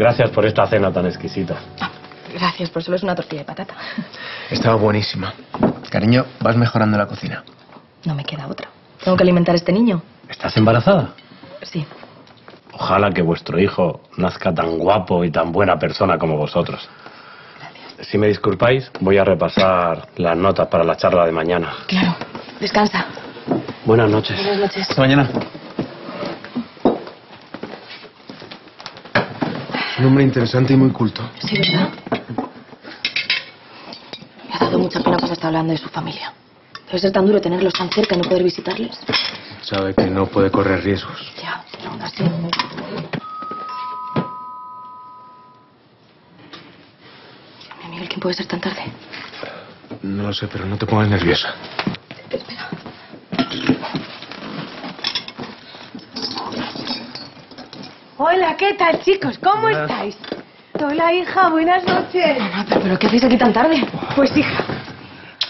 Gracias por esta cena tan exquisita. Gracias, por solo es una tortilla de patata. Estaba buenísima. Cariño, vas mejorando la cocina. No me queda otra. Tengo que alimentar a este niño. ¿Estás embarazada? Sí. Ojalá que vuestro hijo nazca tan guapo y tan buena persona como vosotros. Si me disculpáis, voy a repasar las notas para la charla de mañana. Claro. Descansa. Buenas noches. Buenas noches. Hasta mañana. Un hombre interesante y muy culto. Sí, ¿verdad? Me ha dado mucha pena cuando está hablando de su familia. Debe ser tan duro tenerlos tan cerca y no poder visitarles. Sabe que no puede correr riesgos. Ya, pero aún así. Mi Miguel, ¿quién puede ser tan tarde? No lo sé, pero no te pongas nerviosa. Espera. Hola, ¿qué tal, chicos? ¿Cómo estáis? Hola, hija, buenas noches. Mamá, ¿pero, pero qué hacéis aquí tan tarde? Pues, hija,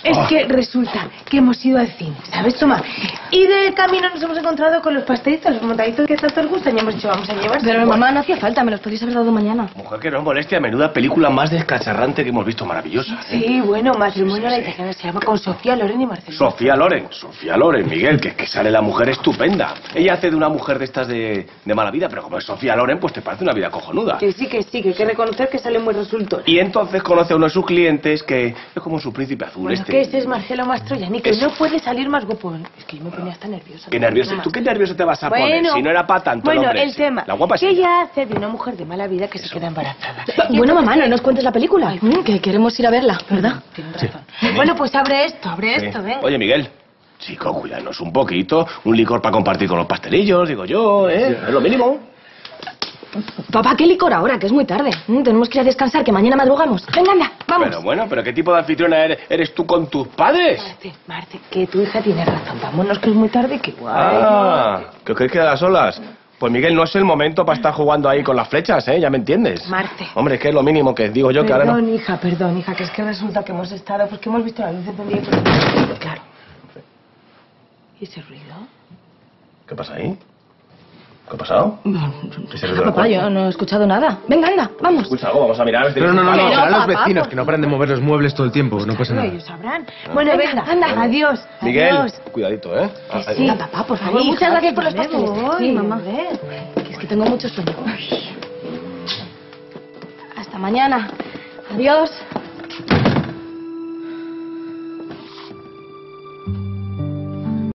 es que resulta que hemos ido al cine, ¿sabes, Toma? Y de camino nos hemos encontrado con los pastelitos, los montaditos que tanto os gustan y hemos dicho, vamos a llevar. Pero mamá, no hacía falta, me los podéis haber dado mañana. Mujer que no es molestia, menuda película más descacharrante que hemos visto, maravillosa. ¿eh? Sí, bueno, matrimonio a la italiana se llama con Sofía Loren y Marcelo. Sofía Loren, Sofía Loren, Miguel, que, que sale la mujer estupenda. Ella hace de una mujer de estas de, de mala vida, pero como es Sofía Loren, pues te parece una vida cojonuda. Que sí, que sí, que hay que reconocer que sale muy resultón. Y entonces conoce a uno de sus clientes que es como su príncipe azul Bueno, este. Que ese es Marcelo Mastroianni, que Eso. no puede salir más guapo. Es que yo me ponía hasta nerviosa. Qué nervioso. ¿Tú qué nervioso te vas a poner? Si no era para tanto, Bueno, hombre. el tema. La guapa que ella. ella hace de una mujer de mala vida que se queda embarazada. Bueno, mamá, no nos cuentes la película. Mm, Que queremos ir a verla, ¿verdad? Tienes razón. Bueno, pues abre esto, abre Sí. esto, venga. Oye, Miguel. Chico, cuídanos un poquito. Un licor para compartir con los pastelillos, digo yo, ¿eh? Es lo mínimo. Papá, ¿qué licor ahora? Que es muy tarde. Mm, Tenemos que ir a descansar, que mañana madrugamos. Venga, anda, vamos. Pero bueno, ¿pero qué tipo de anfitriona eres, eres tú con tus padres? Marte, Marte, que tu hija tiene razón. Vámonos, que es muy tarde, que guay. Ah, ¿que os queréis quedar a solas? Pues Miguel, no es el momento para estar jugando ahí con las flechas, ¿eh? Ya me entiendes. Marte. Hombre, es que es lo mínimo que digo yo que ahora perdón, no... hija, perdón, hija, que es que resulta que hemos estado, pues que hemos visto la luz encendida y pues... Claro. ¿Y ese ruido? ¿Qué pasa ahí? ¿Qué ha pasado? ¿Ese ruido Papá, del yo no he escuchado nada. Venga, anda, vamos. Escucha algo, vamos a mirar. si No, no, no, no, serán los papá, vecinos que no paran de mover los muebles todo el tiempo. No pasa nada. ellos sabrán. Bueno, venga, anda. adiós. Miguel, Adiós. cuidadito, ¿eh? Ah, Sí. Venga, papá, por favor, muchas hija, gracias por los pasteles. Sí, mamá. es que tengo mucho sueño. Hasta mañana. Adiós.